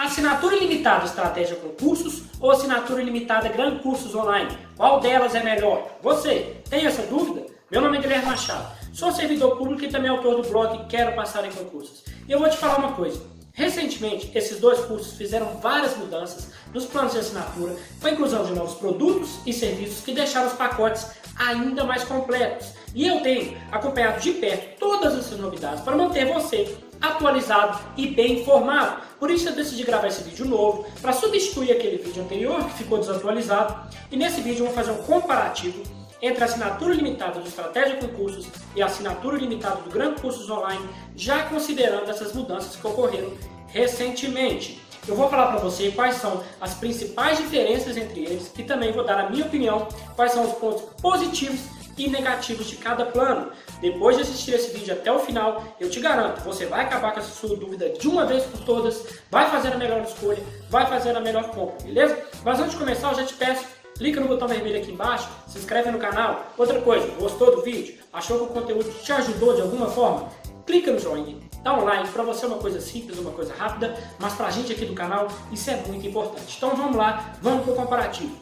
Assinatura ilimitada Estratégia Concursos ou assinatura ilimitada Gran Cursos Online? Qual delas é melhor? Você tem essa dúvida? Meu nome é Guilherme Machado, sou servidor público e também autor do blog Quero Passar em Concursos. E eu vou te falar uma coisa. Recentemente, esses dois cursos fizeram várias mudanças nos planos de assinatura, com a inclusão de novos produtos e serviços que deixaram os pacotes ainda mais completos. E eu tenho acompanhado de perto todas essas novidades para manter você atualizado e bem informado. Por isso eu decidi gravar esse vídeo novo para substituir aquele vídeo anterior que ficou desatualizado. E nesse vídeo eu vou fazer um comparativo entre a assinatura limitada do Estratégia Concursos e a assinatura limitada do Gran Cursos Online, já considerando essas mudanças que ocorreram recentemente. Eu vou falar para você quais são as principais diferenças entre eles e também vou dar a minha opinião, quais são os pontos positivos e negativos de cada plano. Depois de assistir esse vídeo até o final, eu te garanto, você vai acabar com essa sua dúvida de uma vez por todas, vai fazer a melhor escolha, vai fazer a melhor compra, beleza? Mas antes de começar, eu já te peço, clica no botão vermelho aqui embaixo, se inscreve no canal. Outra coisa, gostou do vídeo? Achou que o conteúdo te ajudou de alguma forma? Clica no joinha, dá um like, para você é uma coisa simples, uma coisa rápida, mas para a gente aqui do canal isso é muito importante. Então vamos lá, vamos para o comparativo.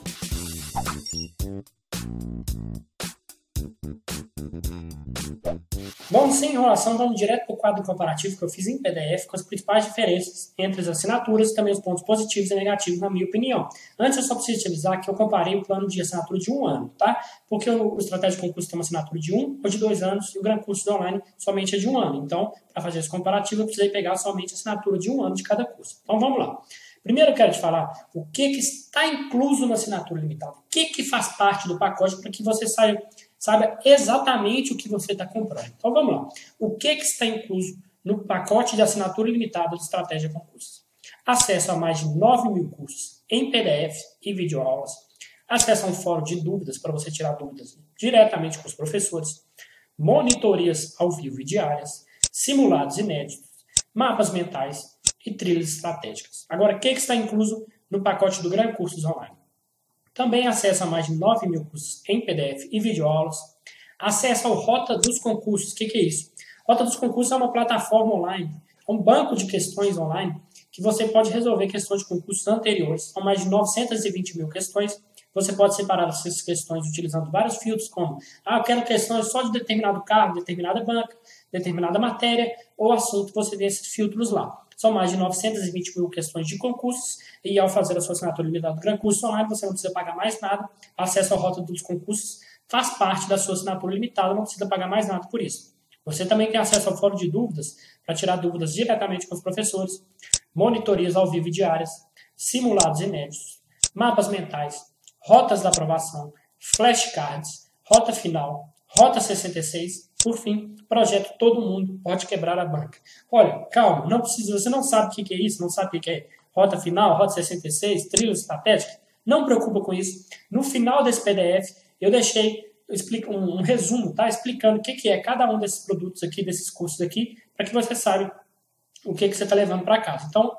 Bom, sem enrolação, vamos direto para o quadro comparativo que eu fiz em PDF com as principais diferenças entre as assinaturas e também os pontos positivos e negativos, na minha opinião. Antes, eu só preciso te avisar que eu comparei o plano de assinatura de um ano, tá? Porque o, Estratégia de Concurso tem uma assinatura de um ou de dois anos e o Gran Curso Online somente é de um ano. Então, para fazer esse comparativo, eu precisei pegar somente a assinatura de um ano de cada curso. Então, vamos lá. Primeiro eu quero te falar o que, que está incluso na assinatura limitada. O que, que faz parte do pacote para que você saia saiba exatamente o que você está comprando. Então vamos lá. O que, que está incluso no pacote de assinatura limitada de Estratégia Concursos? Acesso a mais de 9 mil cursos em PDF e videoaulas, acesso a um fórum de dúvidas para você tirar dúvidas diretamente com os professores, monitorias ao vivo e diárias, simulados inéditos, mapas mentais e trilhas estratégicas. Agora, o que, que está incluso no pacote do Gran Cursos Online? Também acesso a mais de 9 mil cursos em PDF e videoaulas. Acesso ao Rota dos Concursos. O que, que é isso? Rota dos Concursos é uma plataforma online, é um banco de questões online que você pode resolver questões de concursos anteriores. São mais de 920 mil questões. Você pode separar essas questões utilizando vários filtros, como ah, eu quero questões só de determinado cargo, determinada banca, determinada matéria ou assunto. Você tem esses filtros lá. São mais de 920 mil questões de concursos e ao fazer a sua assinatura limitada do Gran Curso Online, você não precisa pagar mais nada. Acesso à rota dos concursos faz parte da sua assinatura limitada, não precisa pagar mais nada por isso. Você também tem acesso ao fórum de dúvidas para tirar dúvidas diretamente com os professores, monitorias ao vivo e diárias, simulados inéditos, mapas mentais, rotas da aprovação, flashcards, rota final, rota 66 por fim, projeto Todo Mundo Pode Quebrar a Banca. Olha, calma, não precisa, você não sabe o que é isso, não sabe o que é rota final, rota 66, trilha estratégica. Não preocupa com isso. No final desse PDF, eu deixei um, um resumo, tá? Explicando o que, é cada um desses produtos aqui, desses cursos aqui, para que você saiba o que, que você está levando para casa. Então,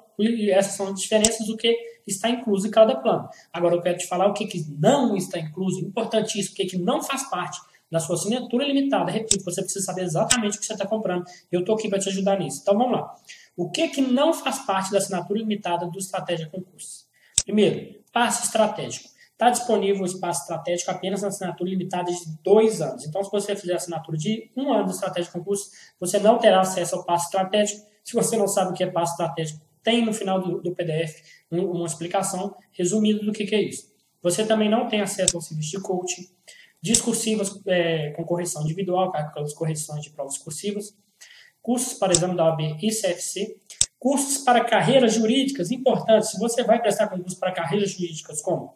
essas são as diferenças do que está incluso em cada plano. Agora, eu quero te falar o que, que não está incluso, importantíssimo, o que, que não faz parte na sua assinatura limitada. Repito, você precisa saber exatamente o que você está comprando. Eu estou aqui para te ajudar nisso. Então vamos lá. O que, que não faz parte da assinatura limitada do Estratégia Concursos? Primeiro, passe estratégico. Está disponível o espaço estratégico apenas na assinatura limitada de dois anos. Então, se você fizer assinatura de um ano do Estratégia Concurso, você não terá acesso ao passo estratégico. Se você não sabe o que é passo estratégico, tem no final do, do PDF uma explicação resumida do que, que é isso. Você também não tem acesso ao serviço de coaching discursivas é, com correção individual, aquelas correções de provas cursivas, cursos para exame da OAB e CFC, cursos para carreiras jurídicas importantes. Se você vai prestar concurso para carreiras jurídicas como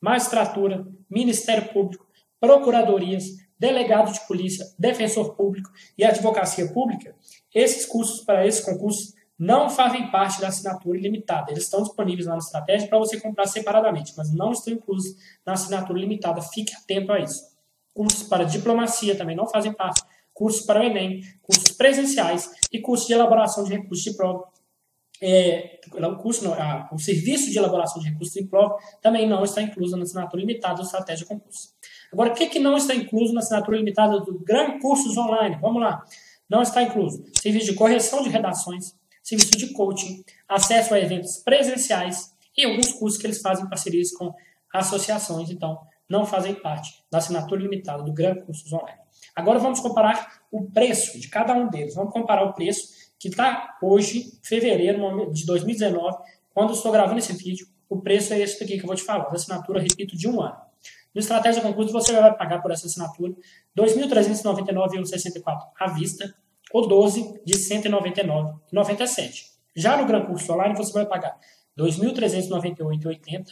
magistratura, Ministério Público, procuradorias, delegado de polícia, defensor público e advocacia pública, esses cursos para esses concursos não fazem parte da assinatura ilimitada. Eles estão disponíveis lá na estratégia para você comprar separadamente, mas não estão inclusos na assinatura limitada. Fique atento a isso. Cursos para diplomacia também não fazem parte. Cursos para o Enem, cursos presenciais e cursos de elaboração de recursos de prova. É, o, curso, não, a, o serviço de elaboração de recursos de prova também não está incluso na assinatura limitada da estratégia concurso. Agora, o que, que não está incluso na assinatura limitada do Gran Cursos Online? Vamos lá. Não está incluso serviço de correção de redações, serviço de coaching, acesso a eventos presenciais e alguns cursos que eles fazem parcerias com associações, então não fazem parte da assinatura limitada do Gran Cursos Online. Agora vamos comparar o preço de cada um deles. Vamos comparar o preço que está hoje, fevereiro de 2019, quando estou gravando esse vídeo, o preço é esse aqui que eu vou te falar, da assinatura, repito, de um ano. No Estratégia Concurso, você vai pagar por essa assinatura R$ 2.399,64 à vista ou 12 de R$ 199,97. Já no Gran Curso Online, você vai pagar R$ 2.398,80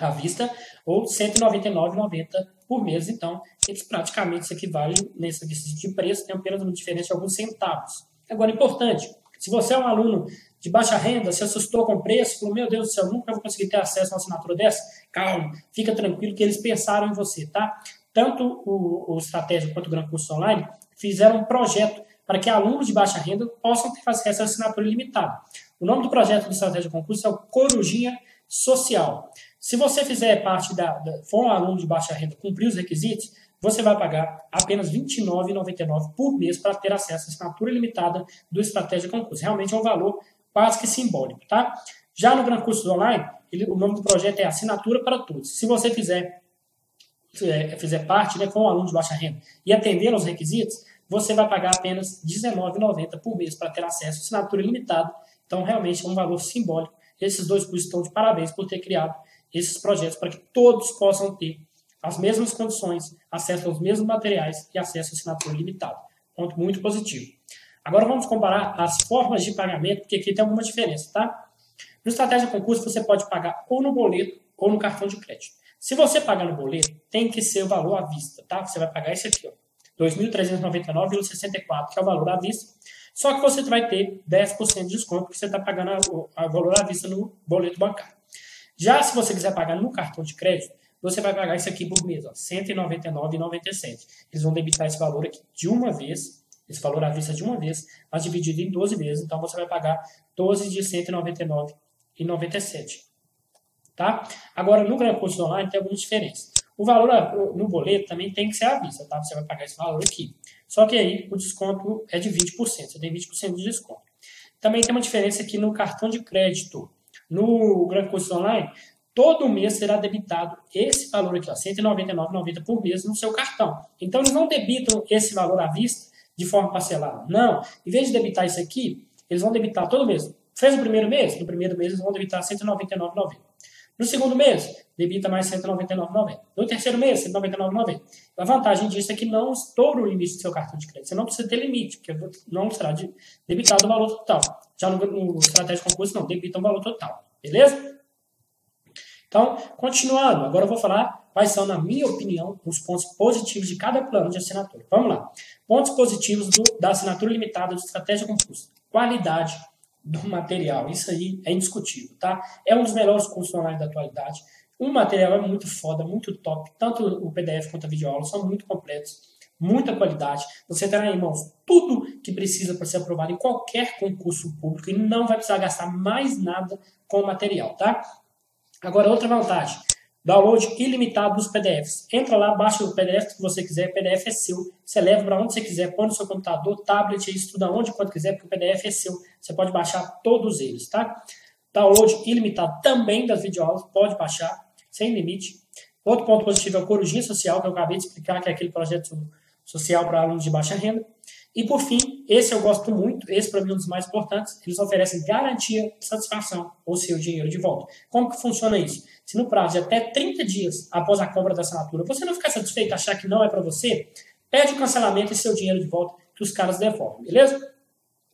à vista ou R$ 199,90 por mês. Então, eles praticamente se equivalem nesse de preço, tem apenas uma diferença de alguns centavos. Agora, importante, se você é um aluno de baixa renda, se assustou com o preço, falou, meu Deus do céu, nunca vou conseguir ter acesso a uma assinatura dessa, calma, fica tranquilo que eles pensaram em você, tá? Tanto o, o Estratégia quanto o Gran Curso Online fizeram um projeto para que alunos de baixa renda possam ter acesso à assinatura ilimitada. O nome do projeto do Estratégia Concurso é o Corujinha Social. Se você fizer parte da, da for um aluno de baixa renda, cumprir os requisitos, você vai pagar apenas R$ 29,99 por mês para ter acesso à assinatura ilimitada do Estratégia Concurso. Realmente é um valor quase que simbólico, tá? Já no Gran Curso Online, ele, o nome do projeto é Assinatura para Todos. Se você fizer, fizer parte, né, com um aluno de baixa renda e atender aos requisitos, você vai pagar apenas R$19,90 por mês para ter acesso à assinatura ilimitada. Então, realmente é um valor simbólico. Esses dois cursos estão de parabéns por ter criado esses projetos para que todos possam ter as mesmas condições, acesso aos mesmos materiais e acesso à assinatura ilimitada. Ponto muito positivo. Agora vamos comparar as formas de pagamento, porque aqui tem alguma diferença, tá? No Estratégia Concurso você pode pagar ou no boleto ou no cartão de crédito. Se você pagar no boleto, tem que ser o valor à vista, tá? Você vai pagar esse aqui, ó. 2.399,64, que é o valor à vista. Só que você vai ter 10% de desconto, porque você está pagando o valor à vista no boleto bancário. Já se você quiser pagar no cartão de crédito, você vai pagar isso aqui por mês, R$ 199,97. Eles vão debitar esse valor aqui de uma vez esse valor à vista de uma vez, mas dividido em 12 vezes, então você vai pagar 12 de 199,97. Tá? Agora, no Gran Curso Online tem algumas diferenças. O valor no boleto também tem que ser à vista, tá? Você vai pagar esse valor aqui. Só que aí o desconto é de 20%, você tem 20% de desconto. Também tem uma diferença aqui no cartão de crédito. No Gran Curso Online, todo mês será debitado esse valor aqui, R$ 199,90 por mês no seu cartão. Então, eles não debitam esse valor à vista de forma parcelada. Não. Em vez de debitar isso aqui, eles vão debitar todo mês. Fez o primeiro mês? No primeiro mês eles vão debitar R$ 199,90. No segundo mês, debita mais R$ 199,90. No terceiro mês, R$ 199,90. A vantagem disso é que não estoura o limite do seu cartão de crédito. Você não precisa ter limite, porque não será debitado o valor total. Já no, no estratégia de concurso, não, debita o valor total. Beleza? Então, continuando, agora eu vou falar quais são, na minha opinião, os pontos positivos de cada plano de assinatura. Vamos lá. Pontos positivos do, da assinatura limitada de estratégia concurso. Qualidade do material. Isso aí é indiscutível, tá? É um dos melhores cursos online da atualidade. O material é muito foda, muito top. Tanto o PDF quanto a videoaula são muito completos, muita qualidade. Você terá em mãos tudo que precisa para ser aprovado em qualquer concurso público e não vai precisar gastar mais nada com o material, tá? Agora, outra vantagem. Download ilimitado dos PDFs. Entra lá, baixa o PDF que você quiser, o PDF é seu. Você leva para onde você quiser, põe no seu computador, tablet, estuda onde quando quiser, porque o PDF é seu. Você pode baixar todos eles, tá? Download ilimitado também das videoaulas, pode baixar, sem limite. Outro ponto positivo é o Corujinha Social, que eu acabei de explicar, que é aquele projeto social para alunos de baixa renda. E por fim, esse eu gosto muito, esse para mim é um dos mais importantes, eles oferecem garantia de satisfação, ou seu dinheiro de volta. Como que funciona isso? Se no prazo de até 30 dias após a compra da assinatura você não ficar satisfeito, achar que não é para você, pede o cancelamento e seu dinheiro de volta que os caras devolvem, beleza?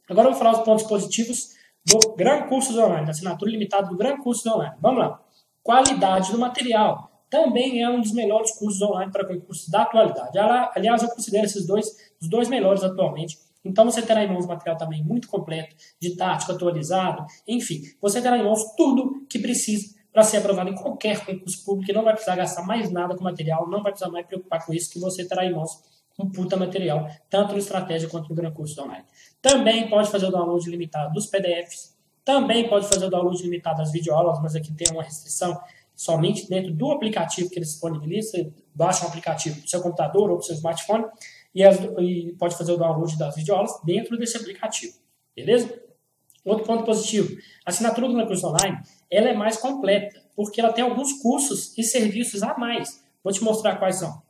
Agora eu vou falar os pontos positivos do Gran Cursos Online, da assinatura limitada do Gran Cursos Online. Vamos lá. Qualidade do material. Também é um dos melhores cursos online para concursos da atualidade. Aliás, eu considero esses dois os dois melhores atualmente. Então você terá em mãos material também muito completo, didático, atualizado, enfim, você terá em mãos tudo que precisa para ser aprovado em qualquer concurso público e não vai precisar gastar mais nada com material, não vai precisar mais preocupar com isso, que você terá em mãos um puta material, tanto no Estratégia quanto no Gran Curso Online. Também pode fazer o download limitado dos PDFs, também pode fazer o download limitado das videoaulas, mas aqui tem uma restrição somente dentro do aplicativo que ele disponibiliza, você baixa um aplicativo do seu computador ou do seu smartphone e, as, e pode fazer o download das videoaulas dentro desse aplicativo, beleza? Outro ponto positivo, a assinatura do Curso Online, ela é mais completa, porque ela tem alguns cursos e serviços a mais. Vou te mostrar quais são.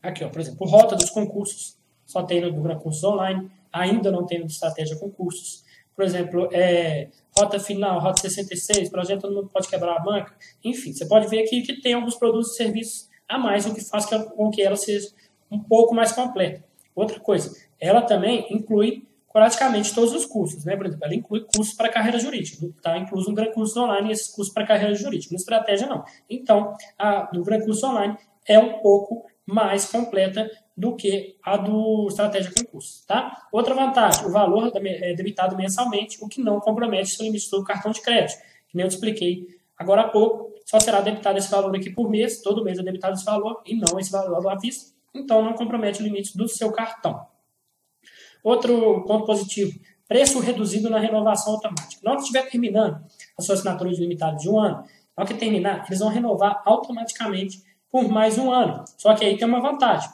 Aqui, ó, por exemplo, rota dos concursos, só tem no Gran Cursos Online, ainda não tem no Estratégia Concursos. Por exemplo, é, rota final, rota 66, projeto Todo Mundo Pode Quebrar a Banca. Enfim, você pode ver aqui que tem alguns produtos e serviços a mais, o que faz com que ela seja um pouco mais completa. Outra coisa, ela também inclui praticamente todos os cursos, né? Por exemplo, ela inclui cursos para carreira jurídica, está incluso um Gran Curso Online e esses cursos para carreira jurídica. No Estratégia, não. Então, a do Gran Curso Online é um pouco mais completa do que a do Estratégia Concurso, tá? Outra vantagem, o valor é debitado mensalmente, o que não compromete o limite do cartão de crédito, que nem eu te expliquei agora há pouco, só será debitado esse valor aqui por mês, todo mês é debitado esse valor, e não esse valor à vista, então não compromete o limite do seu cartão. Outro ponto positivo, preço reduzido na renovação automática. Na hora que estiver terminando a sua assinatura de limitado de um ano, na hora que terminar, eles vão renovar automaticamente por mais um ano. Só que aí tem uma vantagem.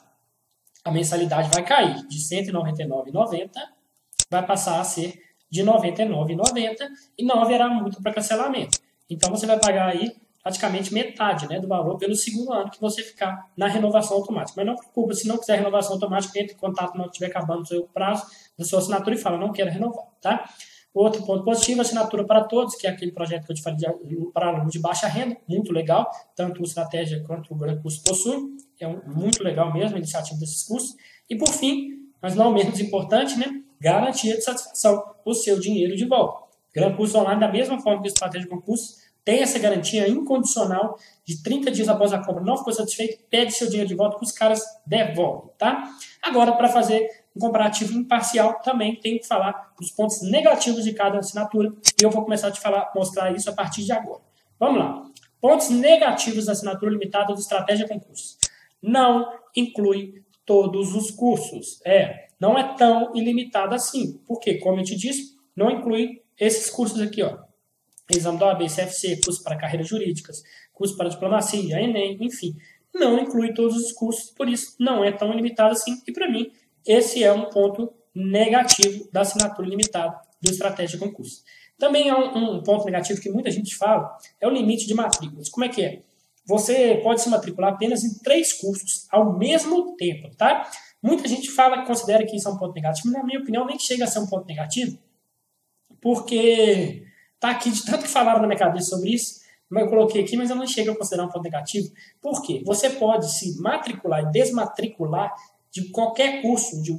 A mensalidade vai cair de R$ 199,90, vai passar a ser de R$ 99,90 e não haverá multa para cancelamento. Então você vai pagar aí praticamente metade né, do valor pelo segundo ano que você ficar na renovação automática. Mas não preocupa, se não quiser renovação automática, entre em contato não estiver acabando o seu prazo da sua assinatura e fala, não quero renovar, tá? Outro ponto positivo, assinatura para todos, que é aquele projeto que eu te falei de, para alunos de baixa renda, muito legal, tanto o Estratégia quanto o Grande Curso possuem, é um, muito legal mesmo a iniciativa desses cursos. E por fim, mas não menos importante, né, garantia de satisfação, o seu dinheiro de volta. Grande Curso Online, da mesma forma que o Estratégia Concurso, tem essa garantia incondicional de 30 dias após a compra, não ficou satisfeito, pede seu dinheiro de volta que os caras devolvem, tá? Agora, para fazer um comparativo imparcial, também tenho que falar dos pontos negativos de cada assinatura e eu vou começar a te falar, mostrar isso a partir de agora. Vamos lá. Pontos negativos da assinatura limitada do Estratégia Concursos. Não inclui todos os cursos. É, não é tão ilimitado assim. Porque, como eu te disse, não inclui esses cursos aqui, ó exame da OAB, CFC, curso para carreiras jurídicas, curso para diplomacia, Enem, enfim. Não inclui todos os cursos, por isso não é tão limitado assim. E para mim, esse é um ponto negativo da assinatura limitada do Estratégia Concurso. Também é um, um, ponto negativo que muita gente fala, é o limite de matrículas. Como é que é? Você pode se matricular apenas em três cursos ao mesmo tempo, tá? Muita gente fala, considera que isso é um ponto negativo, mas na minha opinião nem chega a ser um ponto negativo, porque Tá aqui de tanto que falaram na minha cabeça sobre isso, eu coloquei aqui, mas eu não chego a considerar um ponto negativo. Por quê? Você pode se matricular e desmatricular de qualquer curso, de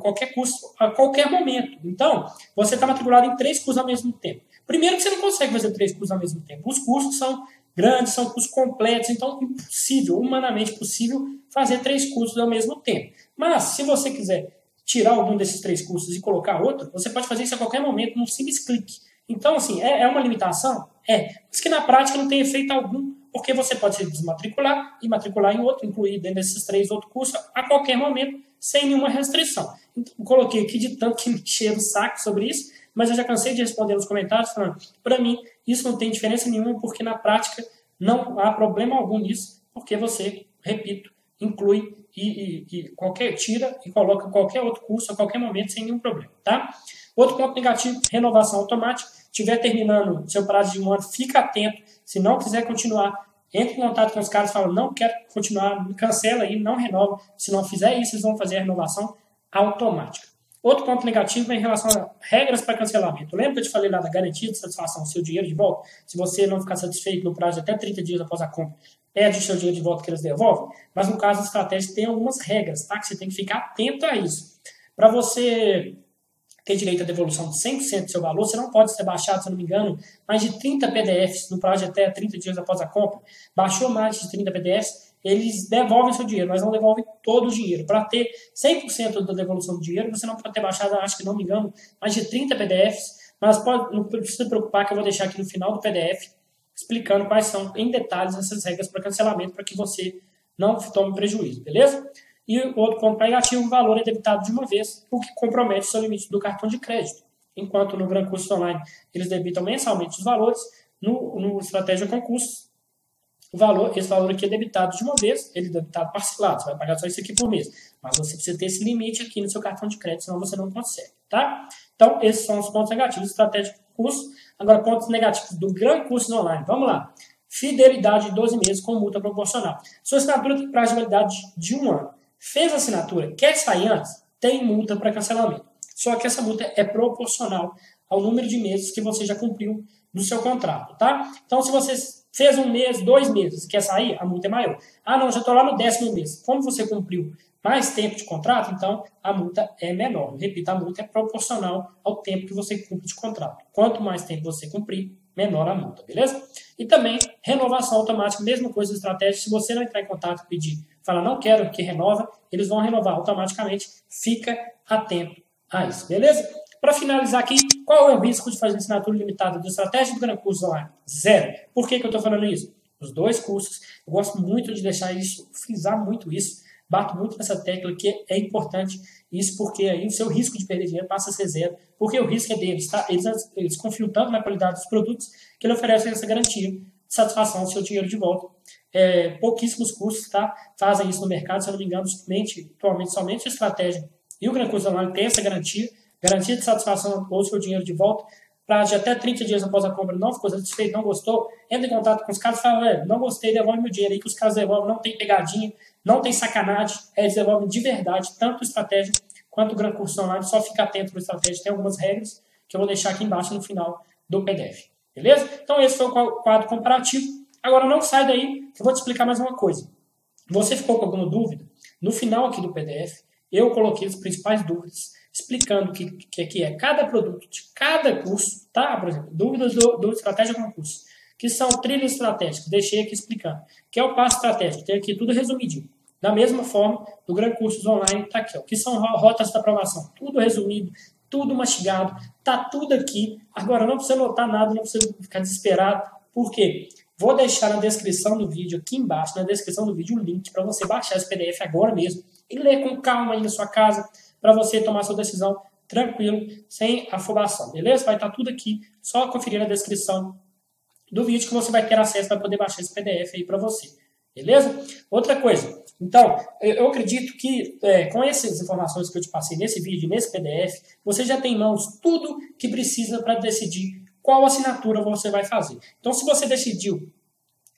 qualquer curso a qualquer momento. Então, você está matriculado em três cursos ao mesmo tempo. Primeiro que você não consegue fazer três cursos ao mesmo tempo. Os cursos são grandes, são cursos completos, então é impossível, humanamente possível, fazer três cursos ao mesmo tempo. Mas, se você quiser tirar algum desses três cursos e colocar outro, você pode fazer isso a qualquer momento, num simples clique. Então, assim, é, é uma limitação? É. Mas que na prática não tem efeito algum, porque você pode se desmatricular e matricular em outro, incluir dentro desses três outros cursos a qualquer momento, sem nenhuma restrição. Então, coloquei aqui de tanto que me encher o saco sobre isso, mas eu já cansei de responder nos comentários falando, para mim, isso não tem diferença nenhuma, porque na prática não há problema algum nisso, porque você, repito, inclui e, e, e qualquer tira e coloca qualquer outro curso a qualquer momento sem nenhum problema, tá? Outro ponto negativo, renovação automática. Estiver terminando seu prazo de um ano, fica atento. Se não quiser continuar, entre em contato com os caras e fala, não quero continuar, cancela aí, não renova. Se não fizer isso, eles vão fazer a renovação automática. Outro ponto negativo é em relação a regras para cancelamento. Lembra que eu te falei lá da garantia de satisfação, seu dinheiro de volta? Se você não ficar satisfeito no prazo de até 30 dias após a compra, pede o seu dinheiro de volta que eles devolvem. Mas no caso da estratégia, tem algumas regras, tá? Que você tem que ficar atento a isso. Para você ter direito à devolução de 100% do seu valor, você não pode ser baixado, se não me engano, mais de 30 PDFs no prazo de até 30 dias após a compra. Baixou mais de 30 PDFs, eles devolvem seu dinheiro, mas não devolvem todo o dinheiro. Para ter 100% da devolução do dinheiro, você não pode ter baixado, acho que não me engano, mais de 30 PDFs, mas pode, não precisa se preocupar que eu vou deixar aqui no final do PDF explicando quais são em detalhes essas regras para cancelamento para que você não tome prejuízo, beleza? E outro ponto negativo, o valor é debitado de uma vez, o que compromete o seu limite do cartão de crédito. Enquanto no Gran Curso Online eles debitam mensalmente os valores, no, no Estratégia Concursos, o valor, esse valor aqui é debitado de uma vez, ele é debitado parcelado, você vai pagar só isso aqui por mês. Mas você precisa ter esse limite aqui no seu cartão de crédito, senão você não consegue, tá? Então, esses são os pontos negativos estratégia de curso. Agora, pontos negativos do grande curso online. Vamos lá. Fidelidade de 12 meses com multa proporcional. Sua assinatura tem prazo de validade de um ano. Fez a assinatura, quer sair antes? Tem multa para cancelamento. Só que essa multa é proporcional ao número de meses que você já cumpriu do seu contrato, tá? Então, se você fez um mês, dois meses, quer sair, a multa é maior. Ah, não, já estou lá no décimo mês. Como você cumpriu mais tempo de contrato, então a multa é menor. Repito, a multa é proporcional ao tempo que você cumpre de contrato. Quanto mais tempo você cumprir, menor a multa, beleza? E também renovação automática, mesma coisa estratégia. Se você não entrar em contato e pedir, falar não quero que renova, eles vão renovar automaticamente. Fica atento a isso, beleza? Para finalizar aqui, qual é o risco de fazer assinatura limitada do Estratégia do Gran Curso Online? Zero. Por que, que eu estou falando isso? Os dois cursos, eu gosto muito de deixar isso, frisar muito isso, bato muito nessa tecla que é importante isso porque aí o seu risco de perder dinheiro passa a ser zero, porque o risco é deles, tá? Eles, eles confiam tanto na qualidade dos produtos que ele oferece essa garantia de satisfação do seu dinheiro de volta. É, pouquíssimos cursos tá? fazem isso no mercado, se eu não me engano, somente, atualmente somente estratégia e o Gran Curso Online tem essa garantia, garantia de satisfação ou seu dinheiro de volta, prazo de até 30 dias após a compra, não ficou satisfeito, não gostou, entra em contato com os caras e fala, não gostei, devolve meu dinheiro aí, que os caras devolvem, não tem pegadinha, não tem sacanagem, eles devolvem de verdade, tanto estratégia quanto o Gran Curso Online, só fica atento para estratégia, tem algumas regras que eu vou deixar aqui embaixo no final do PDF, beleza? Então esse foi o quadro comparativo, agora não sai daí, que eu vou te explicar mais uma coisa. Você ficou com alguma dúvida? No final aqui do PDF, eu coloquei as principais dúvidas, explicando o que, que, que, é cada produto de cada curso, tá? Por exemplo, dúvidas do, do estratégia concurso, que são trilhas estratégicas, deixei aqui explicando, que é o passo estratégico, tem aqui tudo resumidinho. Da mesma forma, do Gran Cursos Online está aqui, ó, que são rotas de aprovação, tudo resumido, tudo mastigado, tá tudo aqui. Agora, não precisa notar nada, não precisa ficar desesperado, por quê? Vou deixar na descrição do vídeo, aqui embaixo, na descrição do vídeo, o link para você baixar esse PDF agora mesmo e ler com calma aí na sua casa para você tomar sua decisão tranquilo, sem afobação, beleza? Vai estar tá tudo aqui, só conferir na descrição do vídeo que você vai ter acesso para poder baixar esse PDF aí para você, beleza? Outra coisa, então, eu acredito que é, com essas informações que eu te passei nesse vídeo, nesse PDF, você já tem em mãos tudo que precisa para decidir qual assinatura você vai fazer. Então, se você decidiu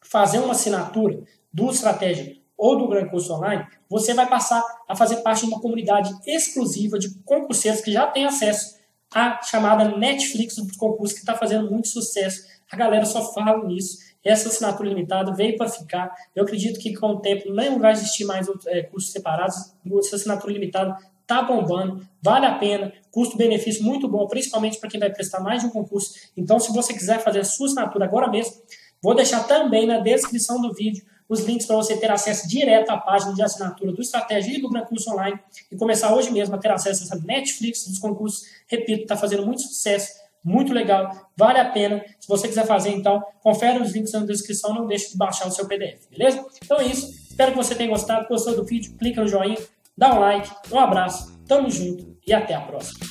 fazer uma assinatura do Estratégia ou do Gran Curso Online, você vai passar a fazer parte de uma comunidade exclusiva de concurseiros que já tem acesso à chamada Netflix dos concursos, que está fazendo muito sucesso. A galera só fala nisso. Essa assinatura limitada veio para ficar. Eu acredito que com o tempo não vai existir mais é, cursos separados. Essa assinatura limitada tá bombando, vale a pena, custo-benefício muito bom, principalmente para quem vai prestar mais de um concurso. Então, se você quiser fazer a sua assinatura agora mesmo, vou deixar também na descrição do vídeo os links para você ter acesso direto à página de assinatura do Estratégia e do Gran Curso Online e começar hoje mesmo a ter acesso a essa Netflix dos concursos. Repito, está fazendo muito sucesso, muito legal, vale a pena. Se você quiser fazer, então, confere os links na descrição, não deixe de baixar o seu PDF, beleza? Então é isso, espero que você tenha gostado, gostou do vídeo, clica no joinha, dá um like, um abraço, tamo junto e até a próxima.